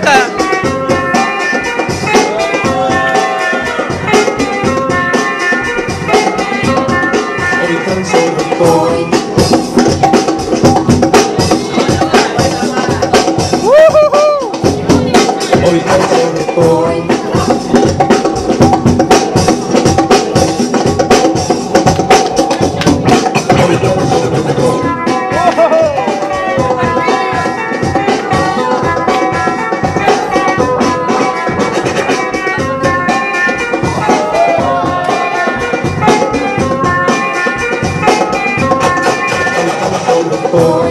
Potata. Hoy tan solo estoy Hoy tan solo estoy tan